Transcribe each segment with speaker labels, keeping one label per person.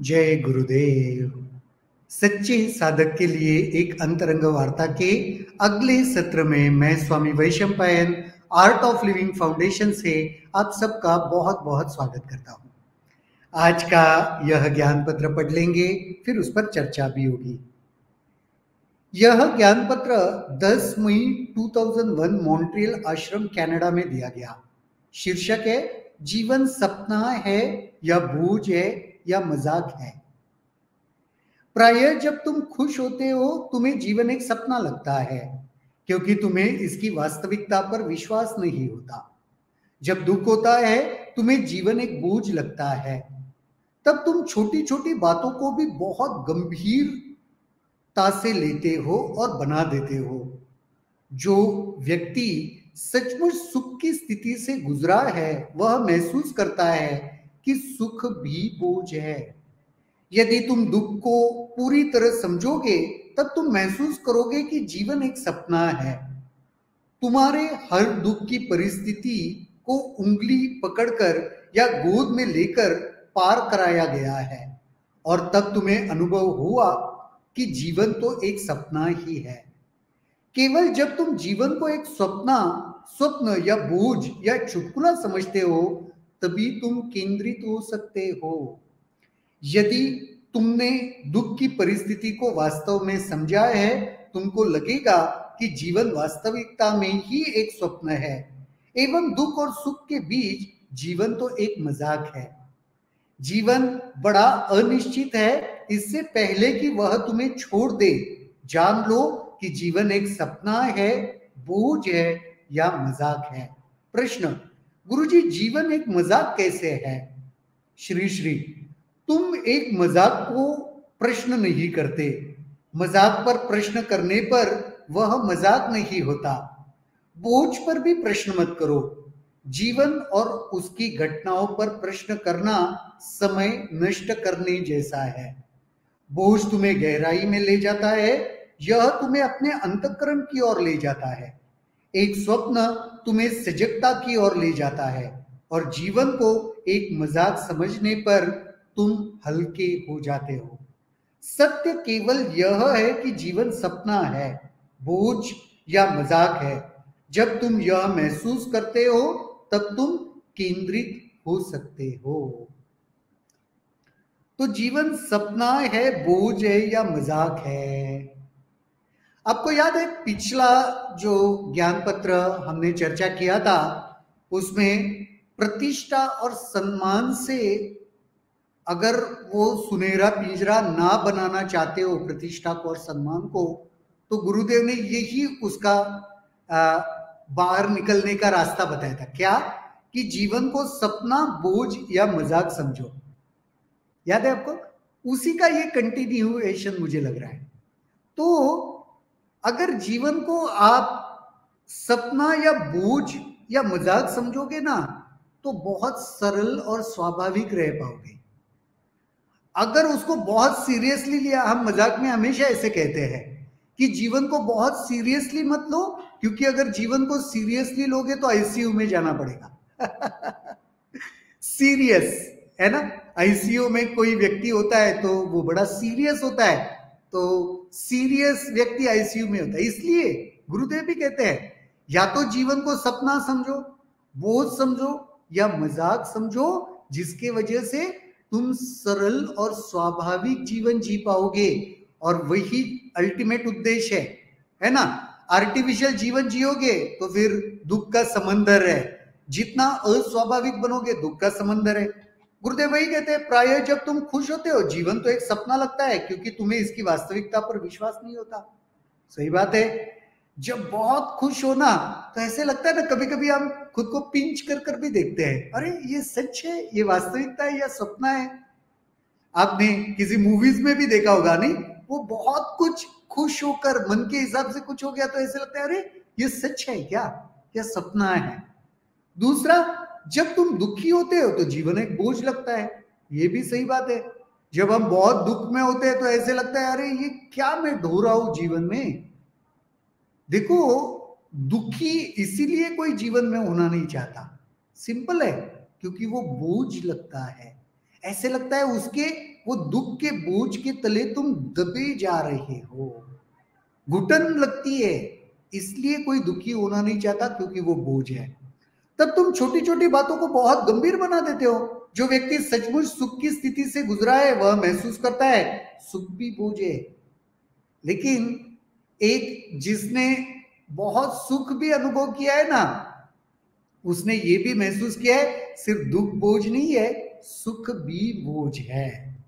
Speaker 1: जय गुरुदेव। सच्चे साधक के लिए एक अंतरंग वार्ता के अगले सत्र में मैं स्वामी वैशम पायन आर्ट ऑफ़ लिविंग फाउंडेशन से आप सबका बहुत बहुत स्वागत करता हूँ। आज का यह ज्ञान पत्र पढ़ लेंगे, फिर उस पर चर्चा भी होगी। यह ज्ञान पत्र 10 मई 2001 मॉन्ट्रियल आश्रम, कनाडा में दिया गया। शीर्षक है, जीवन सपना है या भूज है या मज़ाक है। प्राय जब तुम खुश होते हो, तुम्हें जीवन एक सपना लगता है, क्योंकि तुम्हें इसकी वास्तविकता पर विश्वास नहीं होता। जब दुख होता है, तुम्हें जीवन एक बोझ लगता है। तब तुम छोटी छोटी बातों को भी बहुत गंभीरता से लेते हो और बना देते हो। जो व्यक्ति सचमुच सुख की स्थिति से गुजरा है, वह महसूस करता है कि सुख भी बोझ है। यदि तुम दुख को पूरी तरह समझोगे, तब तुम महसूस करोगे कि जीवन एक सपना है। तुम्हारे हर दुख की परिस्थिति को उंगली पकड़कर या गोद में लेकर पार कराया गया है और तब तुम्हें अनुभव हुआ कि जीवन तो एक सपना ही है। केवल जब तुम जीवन को एक स्वप्ना, स्वप्न या बोझ या चुटकुला समझते हो तभी तुम केंद्रित हो सकते हो। यदि तुमने दुख की परिस्थिति को वास्तव में समझा है, तुमको लगेगा कि जीवन वास्तविकता में ही एक स्वप्न है। एवं दुख और सुख के बीच जीवन तो एक मज़ाक है। जीवन बड़ा अनिश्चित है, इससे पहले कि वह तुम्हें छोड़ दे। जान लो कि जीवन एक सपना है, बोझ है या मज़ाक है। प्रश्न गुरुजी, जीवन एक मज़ाक कैसे है? श्री श्री, तुम एक मज़ाक को प्रश्न नहीं करते। मज़ाक पर प्रश्न करने पर वह मज़ाक नहीं होता। बोझ पर भी प्रश्न मत करो। जीवन और उसकी घटनाओं पर प्रश्न करना समय नष्ट करने जैसा है। बोझ तुम्हें गहराई में ले जाता है, यह तुम्हें अपने अंतकरण की ओर ले जाता है। एक स्वप्न तुम्हें सजगता की ओर ले जाता है और जीवन को एक मज़ाक समझने पर तुम हल्के हो जाते हो। सत्य केवल यह है कि जीवन सपना है, बोझ या मज़ाक है। जब तुम यह महसूस करते हो, तब तुम केंद्रित हो सकते हो। तो जीवन सपना है, बोझ है या मज़ाक है? आपको याद है, पिछला जो ज्ञान पत्र हमने चर्चा किया था, उसमें प्रतिष्ठा और सम्मान से अगर वो सुनहरा, पिंजरा ना बनाना चाहते हो प्रतिष्ठा को और सम्मान को तो गुरुदेव ने यही उसका बाहर निकलने का रास्ता बताया था। क्या? कि जीवन को सपना, बोझ या मज़ाक समझो। याद है आपको? उसी का ये कंटिन्यूएशन मुझे लग रहा है। तो अगर जीवन को आप सपना या बोझ या मज़ाक समझोगे ना तो बहुत सरल और स्वाभाविक रह पाओगे। अगर उसको बहुत सीरियसली लिया, हम मज़ाक में हमेशा ऐसे कहते हैं कि जीवन को बहुत सीरियसली मत लो, क्योंकि अगर जीवन को सीरियसली लोगे तो आईसीयू में जाना पड़ेगा। सीरियस, है ना? आईसीयू में कोई व्यक्ति होता है तो वो बड़ा सीरियस होता है। तो सीरियस व्यक्ति आईसीयू में होता है। इसलिए गुरुदेव भी कहते हैं, या तो जीवन को सपना समझो, बोझ समझो, या मज़ाक समझो, जिसके वजह से तुम सरल और स्वाभाविक जीवन जी पाओगे। और वही अल्टीमेट उद्देश्य है है ना? आर्टिफिशियल जीवन जियोगे तो फिर दुख का समंदर है। जितना अस्वाभाविक बनोगे, दुख का समंदर है। गुरुदेव वही कहते हैं, प्राय जब तुम खुश होते हो, जीवन तो एक सपना लगता है, क्योंकि तुम्हें इसकी वास्तविकता पर विश्वास नहीं होता। सही बात है। जब बहुत खुश हो ना तो ऐसे लगता है ना कभी कभी हम खुद को पिंच कर कर भी देखते हैं, अरे, ये सच है? ये वास्तविकता है? या सपना है? आपने किसी मूवीज़ में भी देखा होगा, नहीं? वो बहुत कुछ खुश होकर, मन के हिसाब से कुछ हो गया तो ऐसे लगता है, अरे, ये सच है क्या? या सपना है। दूसरा जब तुम दुखी होते हो तो जीवन एक बोझ लगता है। ये भी सही बात है। जब हम बहुत दुख में होते हैं तो ऐसे लगता है, अरे, ये क्या मैं ढो रहा हूँ जीवन में? देखो, दुखी इसीलिए कोई जीवन में होना नहीं चाहता। सिंपल है, क्योंकि वो बोझ लगता है। ऐसे लगता है उसके, वो दुख के बोझ के तले तुम दबे जा रहे हो। घुटन लगती है, इसलिए कोई दुखी होना नहीं चाहता क्योंकि वो बोझ है। तब तुम छोटी छोटी बातों को बहुत गंभीर बना देते हो। जो व्यक्ति सचमुच सुख की स्थिति से गुजरा है, वह महसूस करता है, सुख भी बोझ। है लेकिन एक जिसने बहुत सुख भी अनुभव किया है ना, उसने ये भी महसूस किया है, सिर्फ़ दुख बोझ नहीं है, सुख भी बोझ है।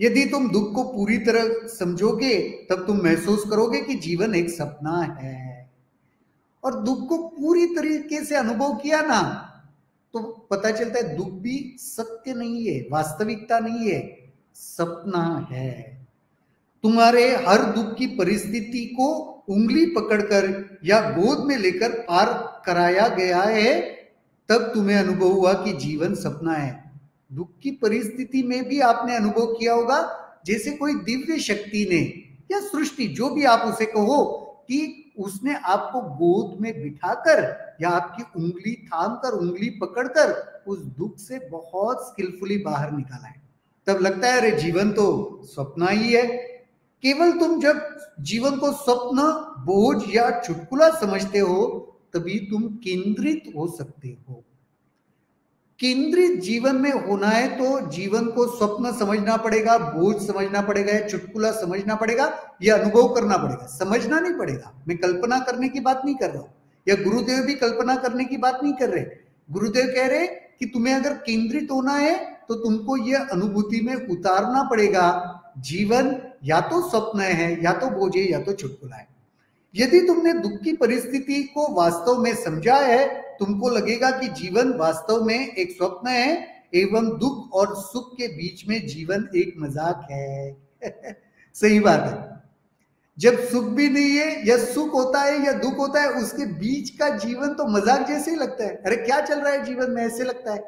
Speaker 1: यदि तुम दुख को पूरी तरह समझोगे, तब तुम महसूस करोगे कि जीवन एक सपना है। और दुख को पूरी तरीके से अनुभव किया ना तो पता चलता है दुख भी सत्य नहीं है, वास्तविकता नहीं है, सपना है। तुम्हारे हर दुख की परिस्थिति को उंगली पकड़कर या गोद में लेकर पार कराया गया है, तब तुम्हें अनुभव हुआ कि जीवन सपना है। दुख की परिस्थिति में भी आपने अनुभव किया होगा, जैसे कोई दिव्य शक्ति ने या सृष्टि, जो भी आप उसे कहो कि उसने आपको गोद में बिठाकर या आपकी उंगली थाम कर उंगली पकड़कर उस दुख से बहुत स्किलफुली बाहर निकाला है। तब लगता है, अरे, जीवन तो सपना ही है। केवल तुम जब जीवन को स्वप्न, बोझ या चुटकुला समझते हो, तभी तुम केंद्रित हो सकते हो। केंद्रित जीवन में होना है तो जीवन को स्वप्न समझना पड़ेगा, बोझ समझना पड़ेगा या चुटकुला समझना पड़ेगा, या अनुभव करना पड़ेगा। समझना नहीं पड़ेगा। मैं कल्पना करने की बात नहीं कर रहा हूँ। या गुरुदेव भी कल्पना करने की बात नहीं कर रहे। गुरुदेव कह रहे कि तुम्हें अगर केंद्रित होना है तो तुमको यह अनुभूति में उतारना पड़ेगा। जीवन या तो स्वप्न है, या तो बोझ है, या तो चुटकुला है। यदि तुमने दुख की परिस्थिति को वास्तव में समझा है, तुमको लगेगा कि जीवन वास्तव में एक स्वप्न है, एवं दुख और सुख के बीच में जीवन एक मज़ाक है। सही बात है। जब सुख भी नहीं है, या सुख होता है, या दुख होता है, उसके बीच का जीवन तो मज़ाक जैसे ही लगता है। अरे, क्या चल रहा है जीवन में? ऐसे लगता है।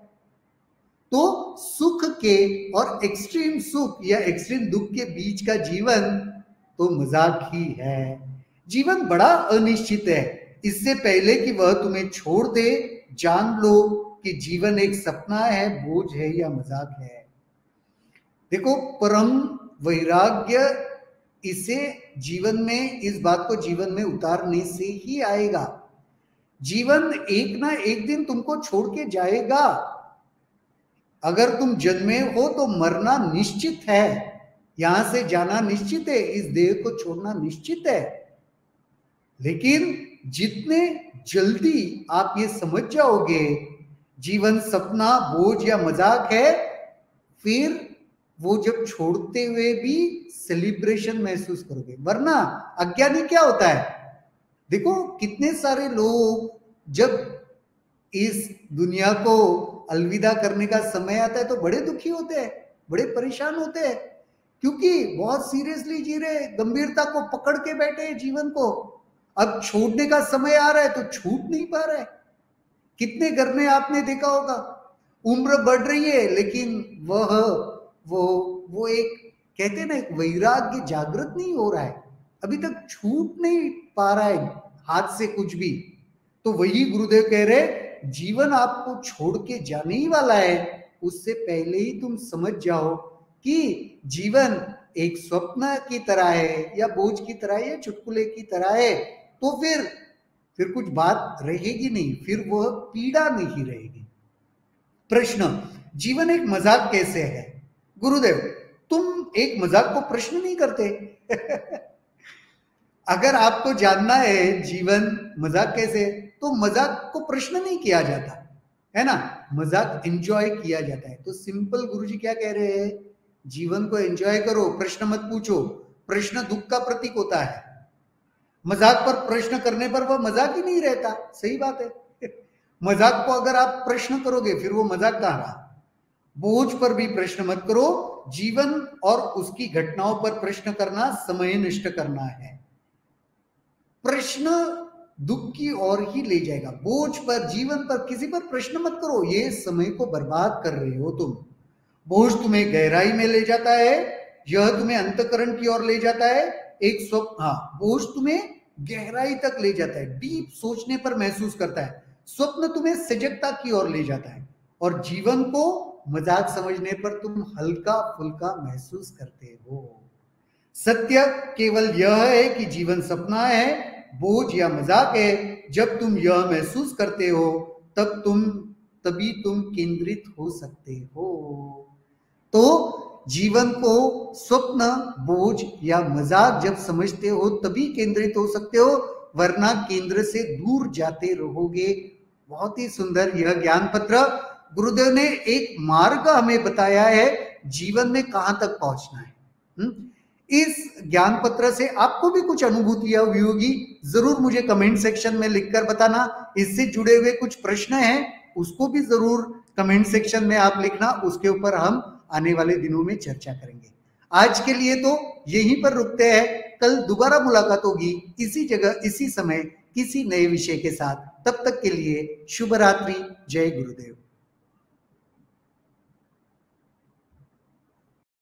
Speaker 1: तो सुख के और एक्सट्रीम सुख या एक्सट्रीम दुख के बीच का जीवन तो मज़ाक ही है। जीवन बड़ा अनिश्चित है। इससे पहले कि वह तुम्हें छोड़ दे, जान लो कि जीवन एक सपना है, बोझ है या मज़ाक है। देखो, परम वैराग्य इसे जीवन में, इस बात को जीवन में उतारने से ही आएगा। जीवन एक ना एक दिन तुमको छोड़ के जाएगा। अगर तुम जन्मे हो तो मरना निश्चित है। यहाँ से जाना निश्चित है, इस देह को छोड़ना निश्चित है। लेकिन जितने जल्दी आप ये समझ जाओगे, जीवन सपना, बोझ या मज़ाक है, फिर वो जब छोड़ते हुए भी सेलिब्रेशन महसूस करोगे। वरना अज्ञानी क्या होता है? देखो, कितने सारे लोग जब इस दुनिया को अलविदा करने का समय आता है तो बड़े दुखी होते हैं, बड़े परेशान होते हैं, क्योंकि बहुत सीरियसली जी रहे गंभीरता को पकड़ के बैठे जीवन को। अब छोड़ने का समय आ रहा है तो छूट नहीं पा रहा है। कितने घर में आपने देखा होगा। उम्र बढ़ रही है, लेकिन वह, वो वो एक, कहते ना वैराग्य जागृत नहीं हो रहा है। अभी तक छूट नहीं पा रहा है हाथ से कुछ भी। तो वही गुरुदेव कह रहे जीवन आपको छोड़ के जाने ही वाला है। उससे पहले ही तुम समझ जाओ कि जीवन एक स्वप्न की तरह है या बोझ की तरह है या चुटकुले की तरह है। तो फिर फिर कुछ बात रहेगी नहीं, फिर वह पीड़ा नहीं रहेगी। प्रश्न, जीवन एक मज़ाक कैसे है? गुरुदेव, तुम एक मज़ाक को प्रश्न नहीं करते। अगर आपको जानना है जीवन मज़ाक कैसे तो मज़ाक को प्रश्न नहीं किया जाता, है ना? मज़ाक एंजॉय किया जाता है। तो सिंपल गुरुजी क्या कह रहे हैं? जीवन को एंजॉय करो, प्रश्न मत पूछो। प्रश्न दुख का प्रतीक होता है। मज़ाक पर प्रश्न करने पर वह मज़ाक ही नहीं रहता। सही बात है। मज़ाक को अगर आप प्रश्न करोगे, फिर वो मज़ाक कहा रहा? बोझ पर भी प्रश्न मत करो। जीवन और उसकी घटनाओं पर प्रश्न करना, समय नष्ट करना है। प्रश्न दुख की ओर ही ले जाएगा। बोझ पर, जीवन पर किसी पर प्रश्न मत करो। ये समय को बर्बाद कर रहे हो तुम। बोझ तुम्हें गहराई में ले जाता है। यह तुम्हें अंतकरण की ओर ले जाता है। एक स्वप्न हाँ बोझ तुम्हें गहराई तक ले जाता है डीप सोचने पर महसूस करता है। स्वप्न तुम्हें सजगता की ओर ले जाता है और जीवन को मज़ाक समझने पर तुम हल्का फुल्का महसूस करते हो। सत्य केवल यह है कि जीवन सपना है, बोझ या मज़ाक है। जब तुम यह महसूस करते हो, तब तुम, तभी तुम केंद्रित हो सकते हो। तो जीवन को स्वप्न, बोझ या मज़ाक जब समझते हो, तभी केंद्रित हो सकते हो, वरना केंद्र से दूर जाते रहोगे बहुत ही सुंदर यह ज्ञान पत्र गुरुदेव ने एक मार्ग हमें बताया है, जीवन में कहाँ तक पहुँचना है हुँ? हम्म? इस ज्ञान पत्र से आपको भी कुछ अनुभूतियाँ हुई होगी, ज़रूर मुझे कमेंट सेक्शन में लिखकर बताना इससे जुड़े हुए कुछ प्रश्न हैं, उसको भी ज़रूर कमेंट सेक्शन में आप लिखना, उसके ऊपर हम आने वाले दिनों में चर्चा करेंगे। आज के लिए तो यहीं पर रुकते हैं। कल दोबारा मुलाकात होगी इसी जगह, इसी समय, किसी नए विषय के साथ। तब तक के लिए शुभ रात्रि जय गुरुदेव।